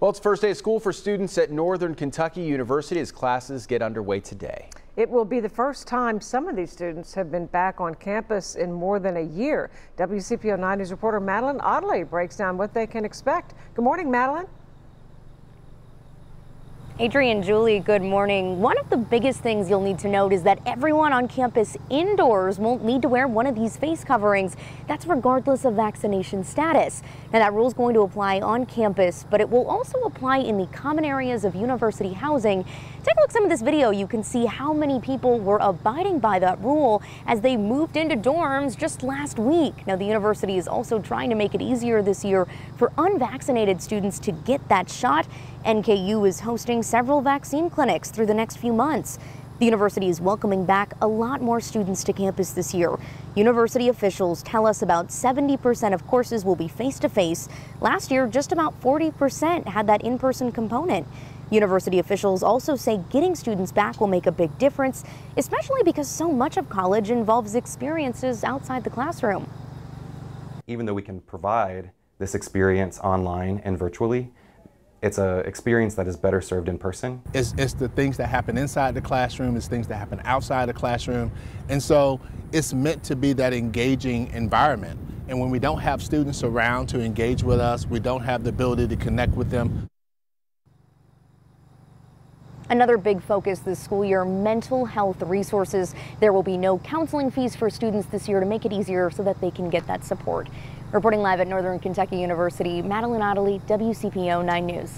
Well, it's first day of school for students at Northern Kentucky University as classes get underway today. It will be the first time some of these students have been back on campus in more than a year. WCPO 9 News reporter Madeline Ottilie breaks down what they can expect. Good morning, Madeline. Adrienne, Julie, good morning. One of the biggest things you'll need to note is that everyone on campus indoors won't need to wear one of these face coverings. That's regardless of vaccination status. Now that rule is going to apply on campus, but it will also apply in the common areas of university housing. Take a look at some of this video. You can see how many people were abiding by that rule as they moved into dorms just last week. Now the university is also trying to make it easier this year for unvaccinated students to get that shot. NKU is hosting several vaccine clinics through the next few months. The university is welcoming back a lot more students to campus this year. University officials tell us about 70% of courses will be face-to-face. Last year, just about 40% had that in-person component. University officials also say getting students back will make a big difference, especially because so much of college involves experiences outside the classroom. Even though we can provide this experience online and virtually, it's an experience that is better served in person. It's, it's the things that happen inside the classroom, it's things that happen outside the classroom. And so it's meant to be that engaging environment. And when we don't have students around to engage with us, we don't have the ability to connect with them. Another big focus this school year, mental health resources. There will be no counseling fees for students this year to make it easier so that they can get that support. Reporting live at Northern Kentucky University, Madeline Ottilie, WCPO 9 News.